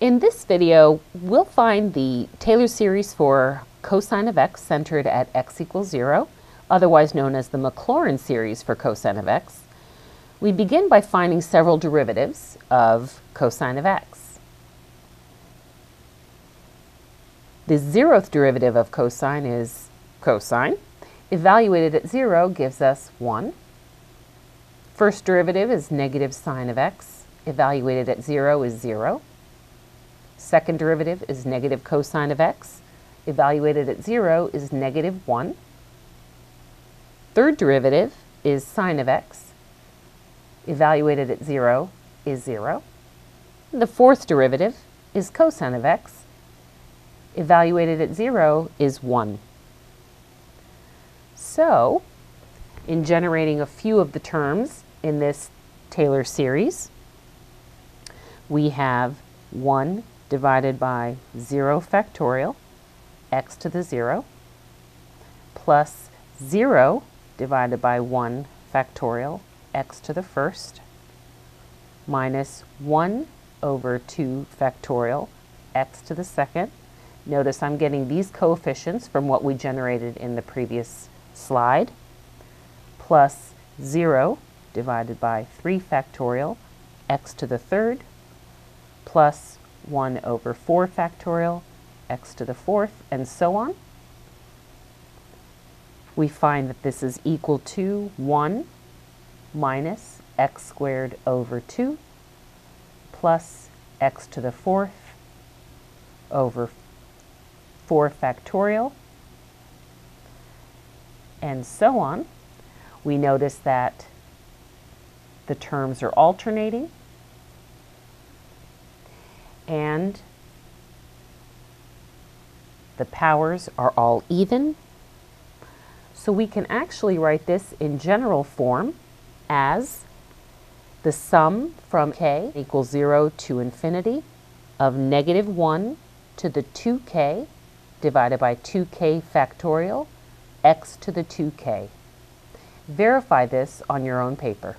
In this video, we'll find the Taylor series for cosine of x centered at x equals 0, otherwise known as the Maclaurin series for cosine of x. We begin by finding several derivatives of cosine of x. The zeroth derivative of cosine is cosine. Evaluated at 0 gives us 1. First derivative is negative sine of x. Evaluated at 0 is 0. Second derivative is negative cosine of x. Evaluated at 0 is negative 1. Third derivative is sine of x. Evaluated at 0 is 0. The fourth derivative is cosine of x. Evaluated at 0 is 1. So, in generating a few of the terms in this Taylor series, we have 1 divided by 0 factorial, x to the 0, plus 0 divided by 1 factorial, x to the first, minus 1 over 2 factorial, x to the second. Notice I'm getting these coefficients from what we generated in the previous slide, plus 0 divided by 3 factorial, x to the third, plus 1 over 4 factorial, x to the fourth, and so on. We find that this is equal to 1 minus x squared over 2 plus x to the fourth over 4 factorial, and so on. We notice that the terms are alternating and the powers are all even. So we can actually write this in general form as the sum from k equals 0 to infinity of negative 1 to the 2k divided by 2k factorial x to the 2k. Verify this on your own paper.